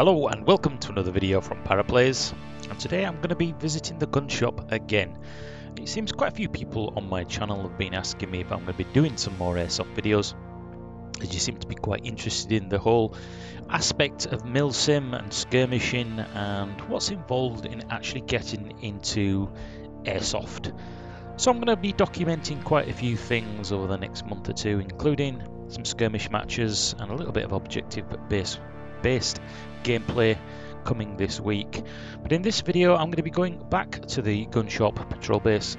Hello and welcome to another video from Paraplays and today I'm going to be visiting the gun shop again. It seems quite a few people on my channel have been asking me if I'm going to be doing some more airsoft videos as you seem to be quite interested in the whole aspect of milsim and skirmishing and what's involved in actually getting into airsoft. So I'm going to be documenting quite a few things over the next month or two including some skirmish matches and a little bit of objective based based gameplay coming this week. But in this video, I'm going to be going back to the gun shop patrol base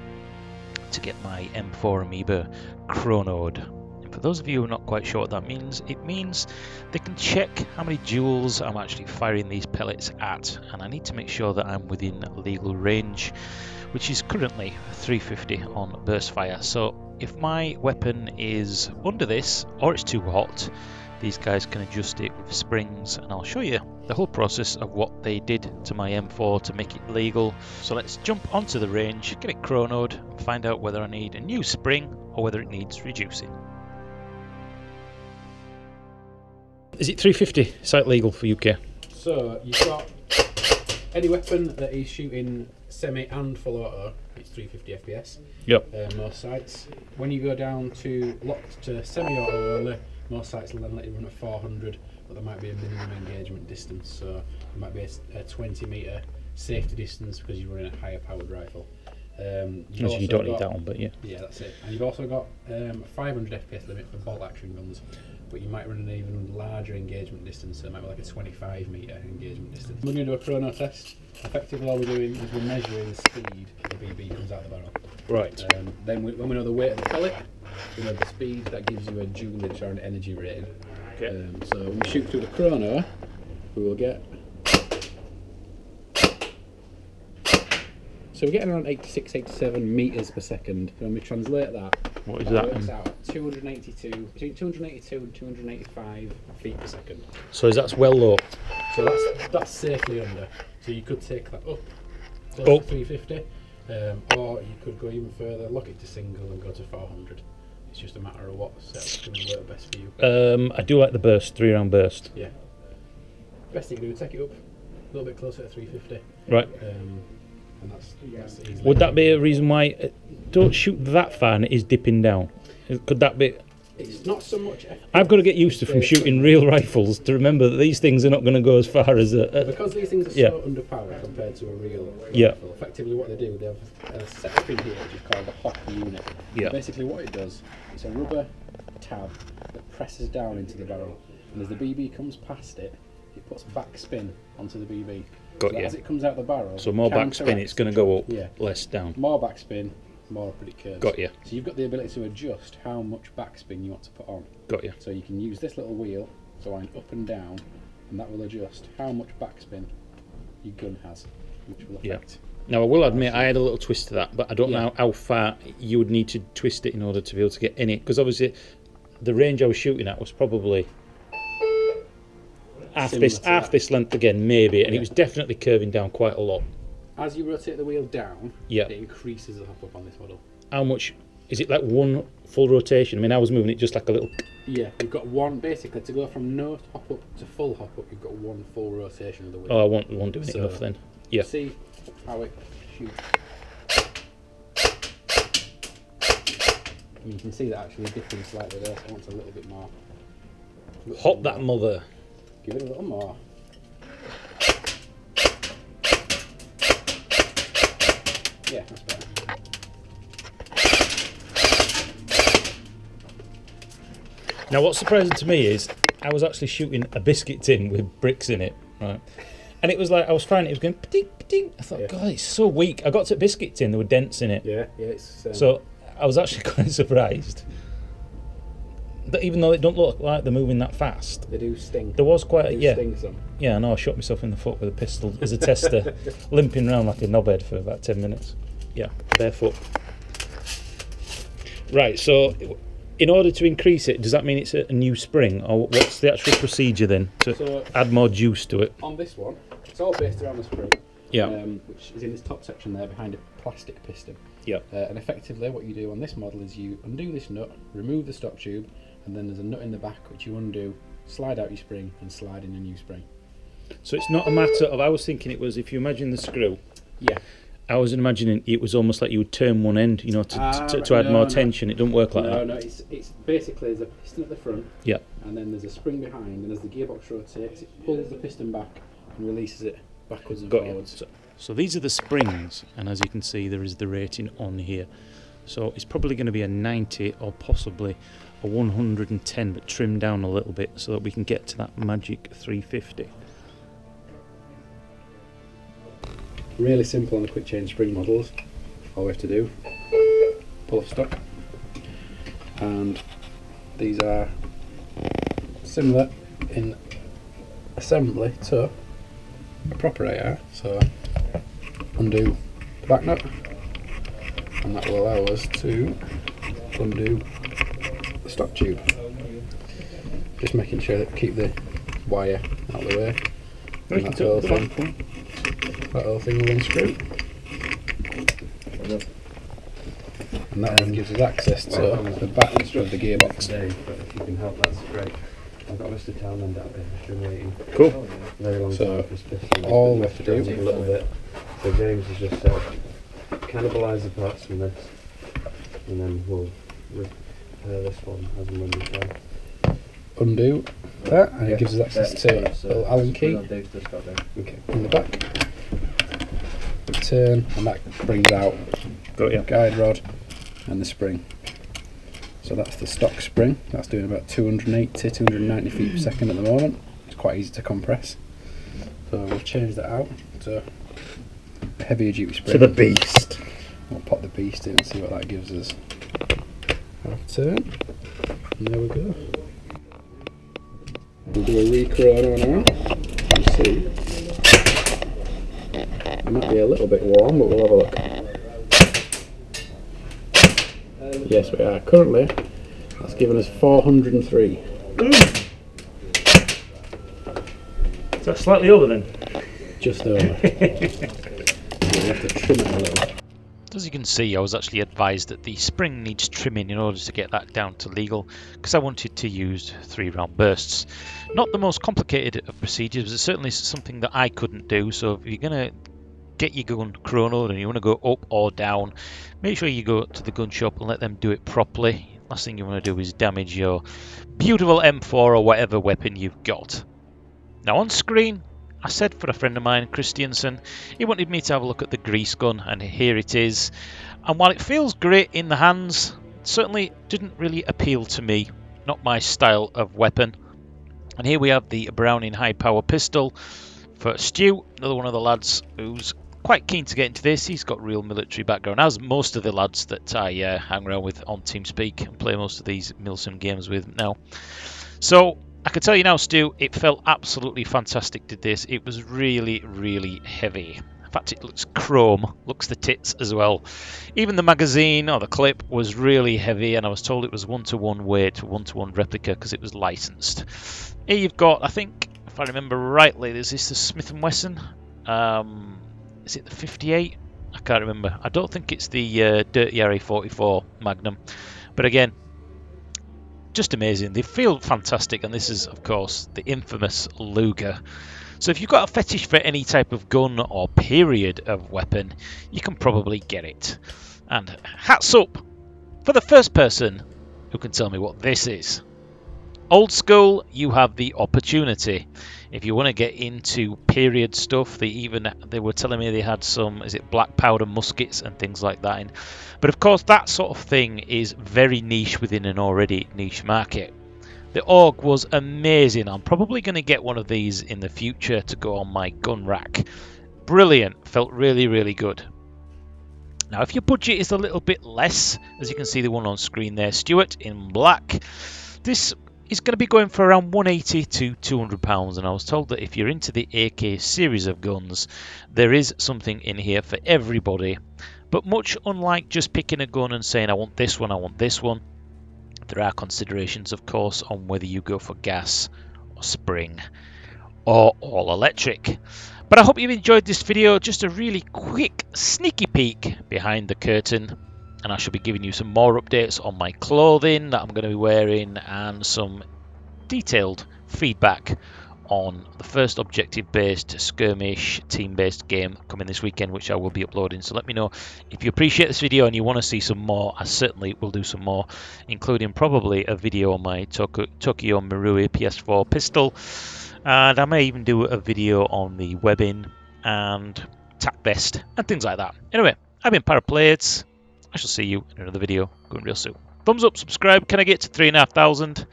to get my M4 Amoeba chronoed. For those of you who are not quite sure what that means, it means they can check how many joules I'm actually firing these pellets at, and I need to make sure that I'm within legal range, which is currently 350 on burst fire. So if my weapon is under this or it's too hot, these guys can adjust it with springs and I'll show you the whole process of what they did to my M4 to make it legal. So let's jump onto the range, get it chronoed and find out whether I need a new spring or whether it needs reducing. Is it 350 site legal for UK? So you've got any weapon that is shooting semi and full auto, it's 350 FPS. Yep. Uh, most sites. When you go down to locked to semi auto only, most sites will then let you run at 400, but there might be a minimum engagement distance. So there might be a, a 20 meter safety distance because you're running a higher powered rifle. Um, you've you don't need that one, but yeah. Yeah, that's it. And you've also got um, a 500 FPS limit for bolt action guns, but you might run an even larger engagement distance, so it might be like a 25 metre engagement distance. We're going to do a chrono test. Effectively, all we're doing is we're measuring the speed the BB comes out of the barrel. Right. Um, then we, when we know the weight of the pellet, we know the speed, that gives you a joulage or an energy rating. Okay. Um, so when we shoot through the chrono, we will get. So we're getting around 86, 87 metres per second. When we translate that, What is that that? works out 282, between 282 and 285 feet per second. So is that's well low? So that's that's safely under. So you could take that up, Up. to 350, um, or you could go even further, lock it to single and go to 400. It's just a matter of what setup's going to work best for you. Um, I do like the burst, three round burst. Yeah. Best thing to do, take it up a little bit closer to 350, Right. um, and that's, that's. Would that be a reason why uh, don't shoot that far and it is dipping down? Could that be? It's not so much. I've got to get used to from shooting real rifles to remember that these things are not going to go as far as a. a Because these things are Yeah. so underpowered compared to a real Yeah. rifle, effectively what they do, they have a set spin here which is called a hop unit. Yeah. Basically what it does, it's a rubber tab that presses down into the barrel and as the BB comes past it, it puts back spin onto the BB. Got so ya. as it comes out the barrel, so more backspin, it's going to go up, Yeah. less down. More backspin, more up it curves. Got ya. So you've got the ability to adjust how much backspin you want to put on. Got you. So you can use this little wheel to line up and down, and that will adjust how much backspin your gun has, which will affect. Yeah. Now I will admit I had a little twist to that, but I don't Yeah. know how far you would need to twist it in order to be able to get any. Because obviously, the range I was shooting at was probably half Similar this half that. this length again, maybe, and it was definitely curving down quite a lot. As you rotate the wheel down, Yeah. it increases the hop up on this model. How much is it? Like one full rotation? I mean, I was moving it just like a little. Yeah, you've got one basically to go from no hop up to full hop up. You've got one full rotation of the wheel. Oh, I won't, won't doing it So- enough then. Yeah. See how it shoots. And you can see that actually dipping slightly there. So it wants a little bit more. Hop that mother. Give it a little more. Yeah, that's better. Now, what's surprising to me is I was actually shooting a biscuit tin with bricks in it, right? And it was like I was finding it was going ding ding. I thought, Yeah. God, it's so weak. I got to biscuit tin, there were dents in it. Yeah, yeah. It's um, So I was actually quite surprised even though it don't look like they're moving that fast, they do sting. there was quite They a, yeah, sting some. yeah. I know I shot myself in the foot with a pistol as a tester, limping around like a knobhead for about ten minutes. Yeah, barefoot. Right. So, in order to increase it, does that mean it's a, a new spring, or what's the actual procedure then to So add more juice to it? on this one, it's all based around the spring. Yeah. um, which is in this top section there behind a plastic piston. Yeah. Uh, and effectively, what you do on this model is you undo this nut, remove the stop tube, and then there's a nut in the back which you undo, slide out your spring, and slide in a new spring. So it's not a matter of. I was thinking it was if you imagine the screw. Yeah. I was imagining it was almost like you would turn one end, you know, to, Ah, to, to add no, more no. tension. It doesn't work like no, that. no, it's, it's basically there's a piston at the front. Yeah. And then there's a spring behind, and as the gearbox rotates, it pulls the piston back and releases it backwards and Got forwards. So, so these are the springs, and as you can see, there is the rating on here. So it's probably going to be a 90 or possibly a 110, but trimmed down a little bit so that we can get to that magic 350. Really simple on the quick change spring models. All we have to do, pull off stock. And these are similar in assembly to a proper AR. So undo the back nut and that will allow us to undo the stock tube. Just making sure that keep the wire out of the way. And that whole thing, that whole thing will unscrew. And that then gives us access to the back of the gearbox. But if you can help, that's great. I've got Mr. Townend out there, I've been waiting Cool. very long So, time for his all we have to do- a little bit. So James has just said, cannibalise the parts from this, and then we'll repair uh, this one as and when we can. Undo that, and it gives us access to a little uh, Allen key Dave's just got there. okay, in the back. Turn, and that brings out Got you. guide rod and the spring. So that's the stock spring. That's doing about 280, 290 feet per second at the moment. It's quite easy to compress. So we'll change that out to a heavier duty spring. To the beast. We'll pop the beast in and see what that gives us. Half turn. And there we go. We'll do a re-chrono now. And see. It might be a little bit warm, but we'll have a look. Yes, we are. Currently, that's given us 403. Is that slightly over then? Just over. so we have to trim it a little. As you can see, I was actually advised that the spring needs trimming in order to get that down to legal because I wanted to use three round bursts. Not the most complicated of procedures, but it's certainly something that I couldn't do. So if you're going to get your gun chronoed and you want to go up or down, make sure you go to the gun shop and let them do it properly. Last thing you want to do is damage your beautiful M4 or whatever weapon you've got. Now on screen, I said for a friend of mine, Christiansen, he wanted me to have a look at the grease gun, and here it is. And while it feels great in the hands, certainly didn't really appeal to me. Not my style of weapon. And here we have the Browning high power pistol for Stu, another one of the lads who's quite keen to get into this. He's got real military background, as most of the lads that I uh, hang around with on TeamSpeak and play most of these Milsim games with now. So I can tell you now, Stu, it felt absolutely fantastic. Did this? It was really, really heavy. In fact, it looks chrome, looks the tits as well. Even the magazine or the clip was really heavy, and I was told it was one-to-one weight, one-to-one replica because it was licensed. Here you've got, I think, if I remember rightly, there's this the Smith and Wesson. Um, is it the 58? I can't remember. I don't think it's the uh, Dirty Harry 44 Magnum, but again, just amazing. They feel fantastic, and this is, of course, the infamous Luger. So if you've got a fetish for any type of gun or period of weapon, you can probably get it. And hats up for the first person who can tell me what this is. Old school, you have the opportunity. If you want to get into period stuff, they even they were telling me they had some is it black powder muskets and things like that. But of course that sort of thing is very niche within an already niche market. The AUG was amazing. I'm probably going to get one of these in the future to go on my gun rack. Brilliant. Felt really, really good. Now, if your budget is a little bit less, as you can see the one on screen there, Stuart in black, this is going to be going for around 180 to 200 pounds. And I was told that if you're into the AK series of guns, there is something in here for everybody. But much unlike just picking a gun and saying, I want this one, I want this one, there are considerations, of course, on whether you go for gas or spring or all electric. But I hope you've enjoyed this video, just a really quick sneaky peek behind the curtain. And I shall be giving you some more updates on my clothing that I'm going to be wearing and some detailed feedback on the first objective-based skirmish team-based game coming this weekend, which I will be uploading. So let me know if you appreciate this video and you want to see some more. I certainly will do some more, including probably a video on my Tokyo Marui PS4 pistol, and I may even do a video on the webbing and tac vest and things like that. Anyway, I've been Paraplays. I shall see you in another video going real soon. Thumbs up, subscribe. Can I get to 3,500?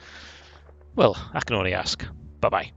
Well, I can only ask. Bye bye.